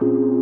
Música